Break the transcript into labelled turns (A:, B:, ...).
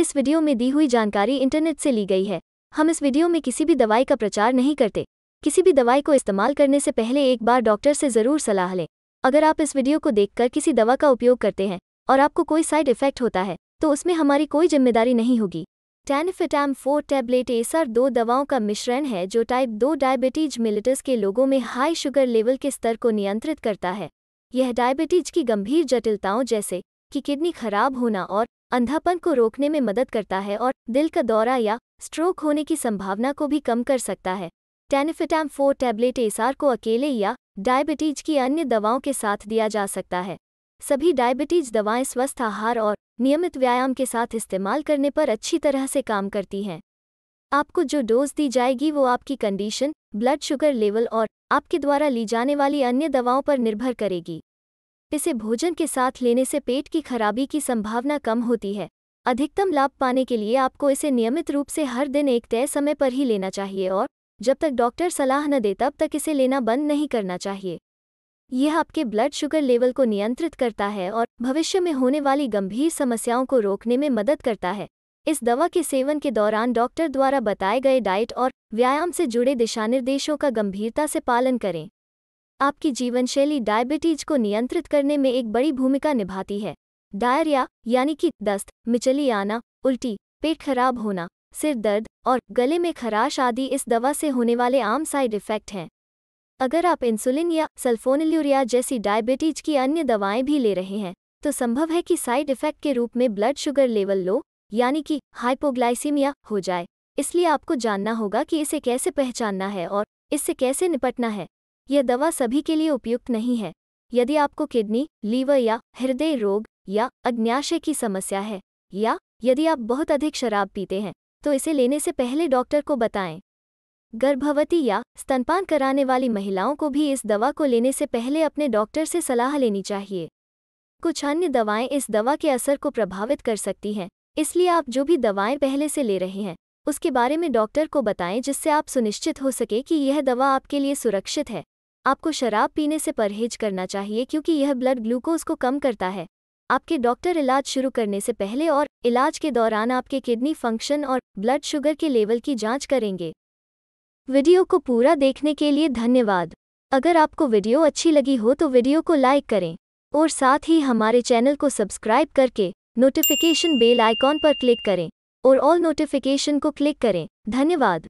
A: इस वीडियो में दी हुई जानकारी इंटरनेट से ली गई है। हम इस वीडियो में किसी भी दवाई का प्रचार नहीं करते। किसी भी दवाई को इस्तेमाल करने से पहले एक बार डॉक्टर से ज़रूर सलाह लें। अगर आप इस वीडियो को देखकर किसी दवा का उपयोग करते हैं और आपको कोई साइड इफ़ेक्ट होता है तो उसमें हमारी कोई ज़िम्मेदारी नहीं होगी। टैनिफिटैम फोर टैबलेट एसर दो दवाओं का मिश्रण है जो टाइप दो डायबिटीज़ मिलिटस के लोगों में हाई शुगर लेवल के स्तर को नियंत्रित करता है। यह डायबिटीज़ की गंभीर जटिलताओं जैसे कि किडनी खराब होना और अंधापन को रोकने में मदद करता है और दिल का दौरा या स्ट्रोक होने की संभावना को भी कम कर सकता है। टेनिफिटैम फोर टैबलेट एसआर को अकेले या डायबिटीज़ की अन्य दवाओं के साथ दिया जा सकता है। सभी डायबिटीज़ दवाएँ स्वस्थ आहार और नियमित व्यायाम के साथ इस्तेमाल करने पर अच्छी तरह से काम करती हैं। आपको जो डोज दी जाएगी वो आपकी कंडीशन ब्लड शुगर लेवल और आपके द्वारा ली जाने वाली अन्य दवाओं पर निर्भर करेगी। इसे भोजन के साथ लेने से पेट की खराबी की संभावना कम होती है। अधिकतम लाभ पाने के लिए आपको इसे नियमित रूप से हर दिन एक तय समय पर ही लेना चाहिए और जब तक डॉक्टर सलाह न दे तब तक इसे लेना बंद नहीं करना चाहिए। यह आपके ब्लड शुगर लेवल को नियंत्रित करता है और भविष्य में होने वाली गंभीर समस्याओं को रोकने में मदद करता है। इस दवा के सेवन के दौरान डॉक्टर द्वारा बताए गए डाइट और व्यायाम से जुड़े दिशानिर्देशों का गंभीरता से पालन करें। आपकी जीवनशैली डायबिटीज़ को नियंत्रित करने में एक बड़ी भूमिका निभाती है। डायरिया, यानी कि दस्त, मिचली आना, उल्टी, पेट खराब होना, सिर दर्द और गले में खराश आदि इस दवा से होने वाले आम साइड इफ़ेक्ट हैं। अगर आप इंसुलिन या सल्फोनिल्यूरिया जैसी डायबिटीज़ की अन्य दवाएँ भी ले रहे हैं तो संभव है कि साइड इफ़ेक्ट के रूप में ब्लड शुगर लेवल लो, यानी कि हाइपोग्लाइसीमिया हो जाए। इसलिए आपको जानना होगा कि इसे कैसे पहचानना है और इससे कैसे निपटना है। यह दवा सभी के लिए उपयुक्त नहीं है। यदि आपको किडनी, लीवर या हृदय रोग या अग्न्याशय की समस्या है या यदि आप बहुत अधिक शराब पीते हैं तो इसे लेने से पहले डॉक्टर को बताएँ। गर्भवती या स्तनपान कराने वाली महिलाओं को भी इस दवा को लेने से पहले अपने डॉक्टर से सलाह लेनी चाहिए। कुछ अन्य दवाएँ इस दवा के असर को प्रभावित कर सकती हैं, इसलिए आप जो भी दवाएँ पहले से ले रहे हैं, उसके बारे में डॉक्टर को बताएँ जिससे आप सुनिश्चित हो सके कि यह दवा आपके लिए सुरक्षित है। आपको शराब पीने से परहेज करना चाहिए क्योंकि यह ब्लड ग्लूकोज को कम करता है। आपके डॉक्टर इलाज शुरू करने से पहले और इलाज के दौरान आपके किडनी फ़ंक्शन और ब्लड शुगर के लेवल की जाँच करेंगे। वीडियो को पूरा देखने के लिए धन्यवाद। अगर आपको वीडियो अच्छी लगी हो तो वीडियो को लाइक करें और साथ ही हमारे चैनल को सब्सक्राइब करके नोटिफिकेशन बेल आइकॉन पर क्लिक करें और ऑल नोटिफिकेशन को क्लिक करें। धन्यवाद।